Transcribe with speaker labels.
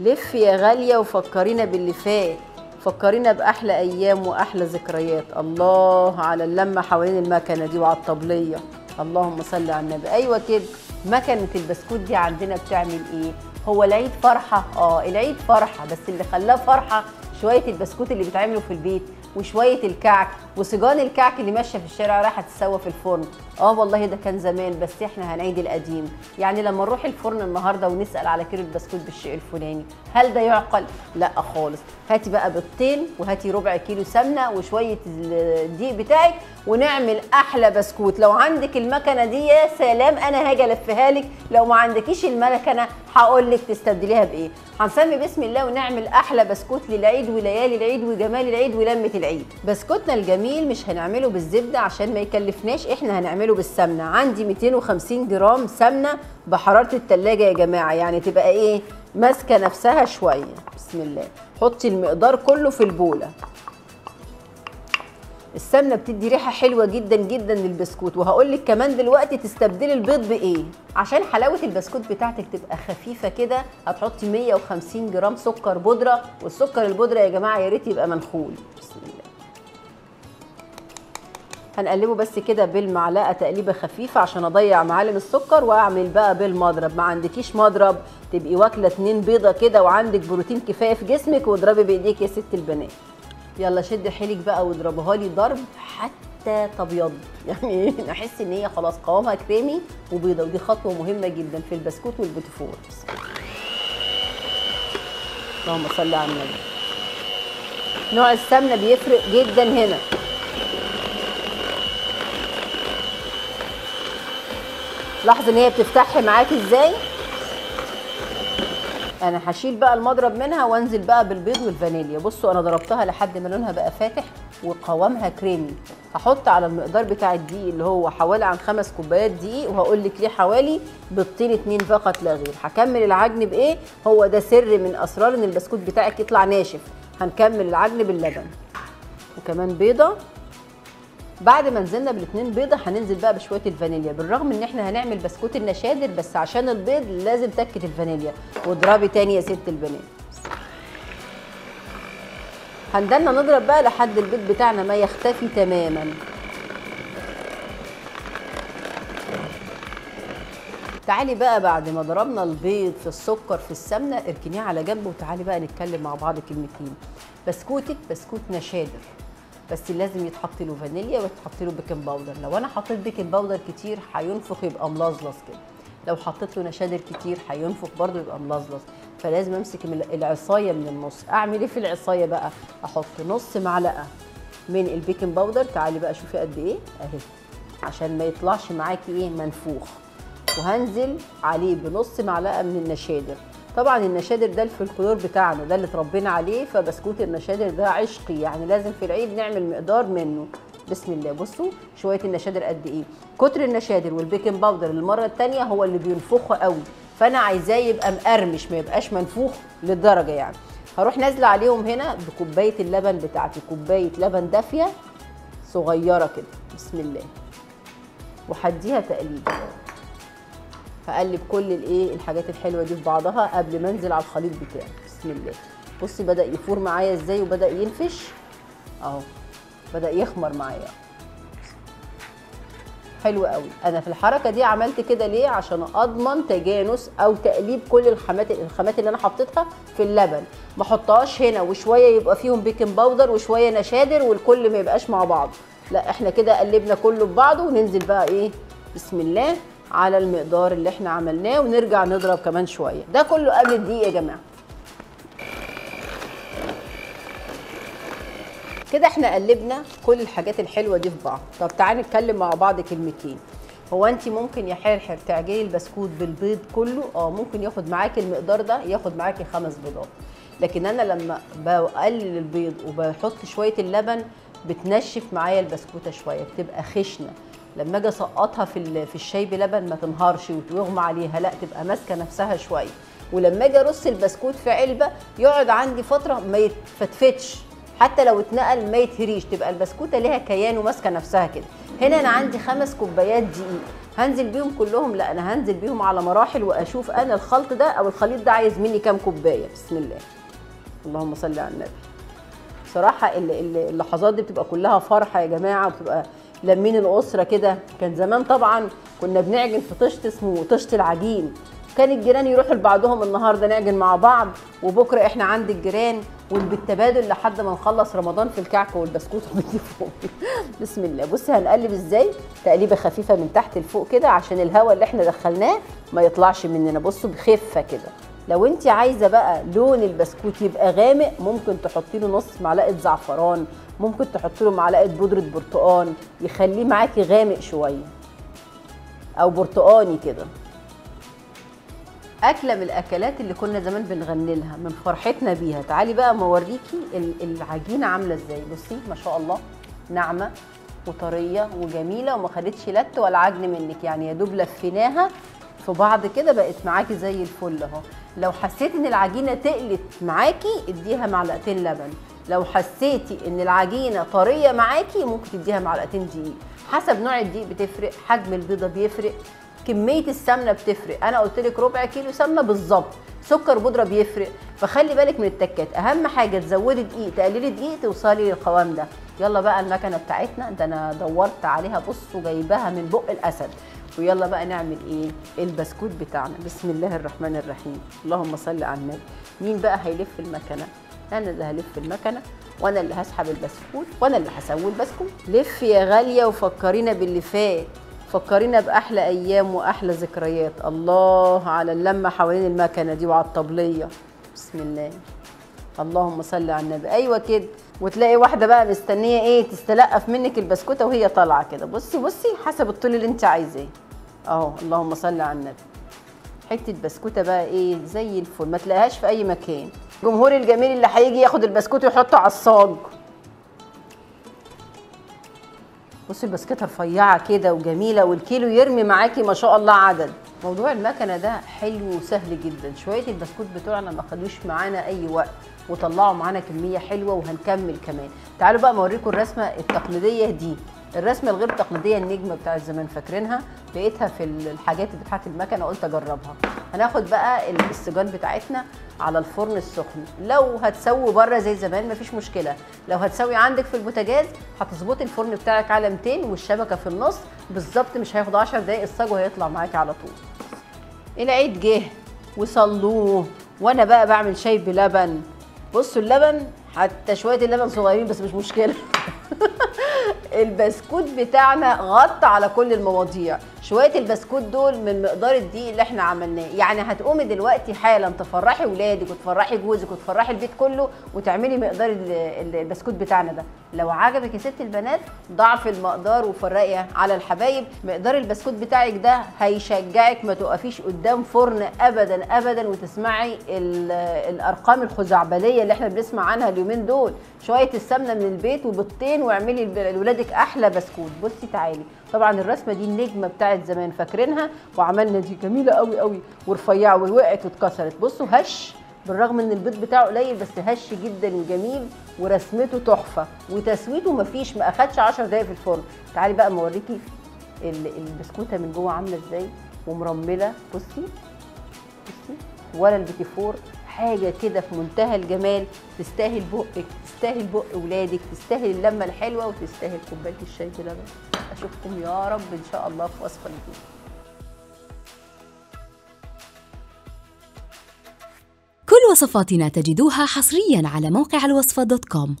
Speaker 1: لف يا غالية وفكرينا باللي فات فكرينا بأحلى أيام وأحلى ذكريات. الله على اللمة حوالين المكنة دي وعلى الطبلية. اللهم صل على النبي. أيوه كده. مكنة البسكوت دي عندنا بتعمل إيه؟ هو العيد فرحة؟ آه العيد فرحة بس اللي خلاه فرحة شوية البسكوت اللي بيتعملوا في البيت وشوية الكعك وسجان الكعك اللي ماشية في الشارع رايحة تتسوى في الفرن. آه والله ده كان زمان بس إحنا هنعيد القديم. يعني لما نروح الفرن النهارده ونسأل على كيلو البسكوت بالشيء الفلاني هل ده يعقل؟ لا خالص. هاتي بقى بيضتين وهاتي ربع كيلو سمنة وشوية الدقيق بتاعك ونعمل أحلى بسكوت. لو عندك المكنة دي يا سلام أنا هاجي ألفها لك. لو ما عندكيش المكنة هقول لك تستبدليها بإيه. هنسمي بسم الله ونعمل أحلى بسكوت للعيد وليالي العيد وجمال العيد ولمة العيد. بسكوتنا الجميل مش هنعمله بالزبدة عشان ما يكلفناش إحنا هنعمله بالسمنة. عندي 250 جرام سمنة بحرارة التلاجة يا جماعة. يعني تبقى إيه؟ ماسكة نفسها شوية. بسم الله. حطي المقدار كله في البولة. السمنة بتدي ريحة حلوة جدا جدا للبسكوت. وهقول لك كمان دلوقتي تستبدلي البيض بإيه؟ عشان حلاوة البسكوت بتاعتك تبقى خفيفة كده. هتحطي 150 جرام سكر بودرة. والسكر البودرة يا جماعة يا ريت يبقى منخول. بسم الله. هنقلبه بس كده بالمعلقة تقليبة خفيفة عشان أضيع معالم السكر وأعمل بقى بالمضرب. ما عندكيش مضرب؟ تبقي واكلة اتنين بيضة كده وعندك بروتين كفاية في جسمك واضربي بإيديك يا ست البنات. يلا شد حيلك بقى واضربها لي ضرب حتى تبيض. يعني نحس إن هي خلاص قوامها كريمي وبيضة ودي خطوة مهمة جدا في البسكوت والبيتفور اللهم صل على النبي. نوع السمنة بيفرق جدا هنا. لاحظ إن هي بتفتحي معاكي إزاي؟ أنا هشيل بقى المضرب منها وأنزل بقى بالبيض والفانيليا. بصوا أنا ضربتها لحد ما لونها بقى فاتح وقوامها كريمي. هحط على المقدار بتاع الدقيق اللي هو حوالي عن خمس كوبايات دقيق وهقول لك ليه حوالي بيضتين اتنين فقط لا غير. هكمل العجن بإيه؟ هو ده سر من أسرار إن البسكوت بتاعك يطلع ناشف. هنكمل العجن باللبن. وكمان بيضة. بعد ما نزلنا بالاثنين بيضة هننزل بقى بشوية الفانيليا. بالرغم إن إحنا هنعمل بسكوت النشادر بس عشان البيض لازم تكة الفانيليا. واضربي تاني يا ست البنات. هندلنا نضرب بقى لحد البيض بتاعنا ما يختفي تماما. تعالي بقى بعد ما ضربنا البيض في السكر في السمنة اركنيه على جنب وتعالي بقى نتكلم مع بعض كلمتين. بسكوتك بسكوت نشادر. بس لازم يتحط له فانيليا ويتحط له baking powder لو أنا حطيت baking powder كتير هينفخ يبقى ملظلظ كده. لو حطيت له نشادر كتير هينفخ برده يبقى ملظلظ فلازم أمسك العصاية من النص. أعمل إيه في العصاية بقى؟ أحط نص معلقة من ال baking powder تعالي بقى شوفي قد إيه أهي. عشان ما يطلعش معاكي إيه؟ منفوخ. وهنزل عليه بنص معلقة من النشادر. طبعا النشادر ده الفلكلور بتاعنا ده اللي اتربينا عليه فبسكوت النشادر ده عشقي يعني لازم في العيد نعمل مقدار منه. بسم الله. بصوا شوية النشادر قد إيه. كتر النشادر وال baking powder المره الثانية هو اللي بينفخه قوي. فأنا عايزاه يبقى مقرمش ما يبقاش منفوخ للدرجة يعني. هروح نازلة عليهم هنا بكوباية اللبن بتاعتي كوباية لبن دافية صغيرة كده. بسم الله. وهديها تقليبه هقلب كل الايه الحاجات الحلوة دي في بعضها قبل ما انزل على الخليط بتاعي. بسم الله. بصي بدأ يفور معايا إزاي وبدأ ينفش؟ اهو. بدأ يخمر معايا. حلو قوي. أنا في الحركة دي عملت كده ليه؟ عشان أضمن تجانس أو تقليب كل الخامات الخامات اللي أنا حطيتها في اللبن. ما أحطهاش هنا وشوية يبقى فيهم baking powder وشوية نشادر والكل ما يبقاش مع بعض. لا إحنا كده قلبنا كله ببعضه وننزل بقى إيه؟ بسم الله. على المقدار اللي إحنا عملناه ونرجع نضرب كمان شوية. ده كله قبل الدقيق يا جماعة. كده إحنا قلبنا كل الحاجات الحلوة دي في بعض. طب تعالي نتكلم مع بعض كلمتين. هو انت ممكن يا حرحر تعجني البسكوت بالبيض كله؟ آه ممكن ياخد معاكي المقدار ده ياخد معاكي خمس بيضات. لكن أنا لما بقلل البيض وبحط شوية اللبن بتنشف معايا البسكوتة شوية بتبقى خشنة. لما أجي أسقطها في في الشاي بلبن ما تنهارش وتغمى عليها لا تبقى ماسكة نفسها شوية. ولما أجي أرص البسكوت في علبة يقعد عندي فترة ما يتفتفتش. حتى لو اتنقل ما يتهريش تبقى البسكوتة ليها كيان وماسكة نفسها كده. هنا أنا عندي خمس كوبايات دقيق. هنزل بيهم كلهم؟ لا أنا هنزل بيهم على مراحل وأشوف أنا الخلط ده أو الخليط ده عايز مني كام كوباية. بسم الله. اللهم صل على النبي. صراحة اللحظات دي بتبقى كلها فرحة يا جماعة وبتبقى لمين الأسرة كده؟ كان زمان طبعا كنا بنعجن في طشت اسمه طشت العجين. كان الجيران يروحوا لبعضهم النهارده نعجن مع بعض وبكرة إحنا عند الجيران وبالتبادل لحد ما نخلص رمضان في الكعك والبسكوت بسم الله. بصي هنقلب إزاي؟ تقليبة خفيفة من تحت لفوق كده عشان الهواء اللي إحنا دخلناه ما يطلعش مننا. بصوا بخفة كده. لو انت عايزة بقى لون البسكوت يبقى غامق ممكن تحطي له نص معلقة زعفران ممكن تحطي له معلقة بودرة برتقان يخليه معاكي غامق شوية. أو برتقاني كده. أكلة من الأكلات اللي كنا زمان بنغني لها من فرحتنا بيها. تعالي بقى موريكي العجينة عاملة إزاي. بصي ما شاء الله ناعمة وطرية وجميلة وما خدتش لت ولا عجن منك. يعني يا دوب لفيناها في بعض كده بقت معاكي زي الفل اهو. لو حسيتي إن العجينة تقلت معاكي اديها معلقتين لبن. لو حسيتي إن العجينة طرية معاكي ممكن تديها معلقتين دقيق. حسب نوع الدقيق بتفرق حجم البيضة بيفرق كمية السمنة بتفرق. أنا قلت لك ربع كيلو سمنة بالظبط. سكر بودرة بيفرق. فخلي بالك من التكات. أهم حاجة تزودي دقيق تقللي دقيق توصلي للقوام ده. يلا بقى المكنة بتاعتنا ده أنا دورت عليها بصوا جايباها من بق الأسد. ويلا بقى نعمل إيه؟ البسكوت بتاعنا. بسم الله الرحمن الرحيم. اللهم صل على النبي. مين بقى هيلف المكنة؟ أنا اللي هلف المكنة وأنا اللي هسحب البسكوت وأنا اللي هسوي البسكوت. لف يا غالية وفكرينا باللي فات. فكرينا بأحلى أيام وأحلى ذكريات. الله على اللمة حوالين المكنة دي وعلى الطبلية. بسم الله. اللهم صل على النبي. أيوه كده. وتلاقي واحدة بقى مستنية إيه تستلقف منك البسكوتة وهي طالعة كده. بصي بصي حسب الطول اللي أنت عايزاه. أهو اللهم صل على النبي. حتة بسكوتة بقى إيه زي الفل. ما تلاقيهاش في أي مكان. الجمهور الجميل اللي هيجي ياخد البسكوت ويحطه على الصاج. بصي البسكوتة رفيعة كده وجميلة والكيلو يرمي معاكي ما شاء الله عدد. موضوع المكنة ده حلو وسهل جدا. شوية البسكوت بتوعنا ما خدوش معانا أي وقت وطلعوا معانا كمية حلوة وهنكمل كمان. تعالوا بقى أوريكم الرسمة التقليدية دي. الرسمه الغير تقليدية النجمه بتاعت زمان فاكرينها؟ لقيتها في الحاجات بتاعت المكنة قلت أجربها. هناخد بقى السجان بتاعتنا على الفرن السخن. لو هتسوي بره زي زمان مفيش مشكلة. لو هتسوي عندك في البوتاجاز هتظبطي الفرن بتاعك على 200 والشبكة في النص. بالظبط مش هياخد 10 دقايق الصاج وهيطلع معاكي على طول. العيد جه وصلوه. وأنا بقى بعمل شاي بلبن. بصوا اللبن حتى شوية اللبن صغيرين بس مش مشكلة. البسكوت بتاعنا غطى على كل المواضيع. شوية البسكوت دول من مقدار الدقيق اللي إحنا عملناه. يعني هتقومي دلوقتي حالا تفرحي ولادك وتفرحي جوزك وتفرحي البيت كله وتعملي مقدار البسكوت بتاعنا ده. لو عجبك يا ست البنات ضعف المقدار وفرقي على الحبايب. مقدار البسكوت بتاعك ده هيشجعك ما تقفيش قدام فرن ابدا ابدا وتسمعي الأرقام الخزعبلية اللي إحنا بنسمع عنها اليومين دول. شوية السمنة من البيت وبيضتين واعملي لولادك أحلى بسكوت. بصي تعالي طبعا الرسمة دي النجمة بتاعت زمان فاكرينها؟ وعملنا دي جميلة قوي قوي ورفيعة ووقعت واتكسرت. بصوا هش بالرغم إن البيض بتاعه قليل بس هش جدا وجميل ورسمته تحفة. وتسويته مفيش ما أخدش 10 دقايق في الفرن. تعالي بقى موريكي البسكوتة من جوه عاملة إزاي ومرملة. بصي بصي ولا ال petits fours حاجة كده في منتهى الجمال تستاهل بقك تستاهل بق ولادك تستاهل اللمة الحلوة وتستاهل كوباية الشاي بلبن أشوفكم يا رب إن شاء الله في وصفه جديده
Speaker 2: كل وصفاتنا تجدوها حصريا على موقع الوصفة dot com.